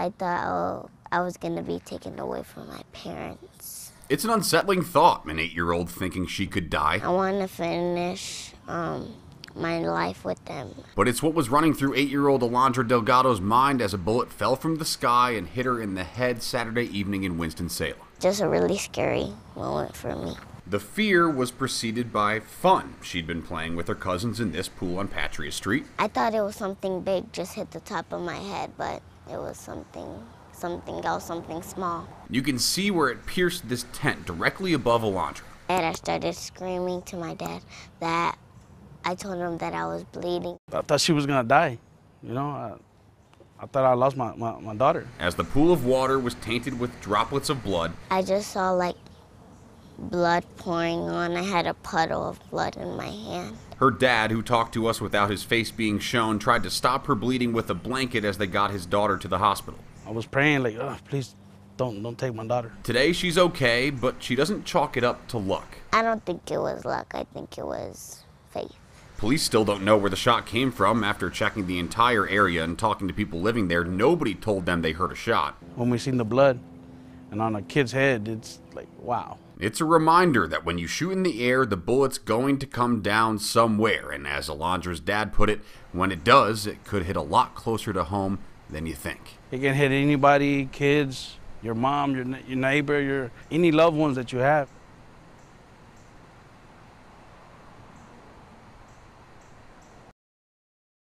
I thought oh, I was gonna be taken away from my parents. It's an unsettling thought, an eight year old thinking she could die. I want to finish um, my life with them. But it's what was running through eight year old Alondra Delgado's mind as a bullet fell from the sky and hit her in the head Saturday evening in Winston-Salem. Just a really scary moment for me. The fear was preceded by fun. She'd been playing with her cousins in this pool on Patria Street. I thought it was something big just hit the top of my head, but it was something something else, something small. You can see where it pierced this tent directly above Alondra. And I started screaming to my dad that I told him that I was bleeding. I thought she was gonna die. You know, I, I thought I lost my, my, my daughter. As the pool of water was tainted with droplets of blood, I just saw like blood pouring on. I had a puddle of blood in my hand. her dad, who talked to us without his face being shown, tried to stop her bleeding with a blanket as they got his daughter to the hospital. I was praying like, oh, please don't don't take my daughter. Today she's okay, but she doesn't chalk it up to luck. I don't think it was luck. I think it was faith. Police still don't know where the shot came from after checking the entire area and talking to people living there. Nobody told them they heard a shot. When we seen the blood, and on a kid's head, it's like, wow. It's a reminder that when you shoot in the air, the bullet's going to come down somewhere, and as Alondra's dad put it, when it does, it could hit a lot closer to home than you think. It can hit anybody, kids, your mom, your, your neighbor, your any loved ones that you have.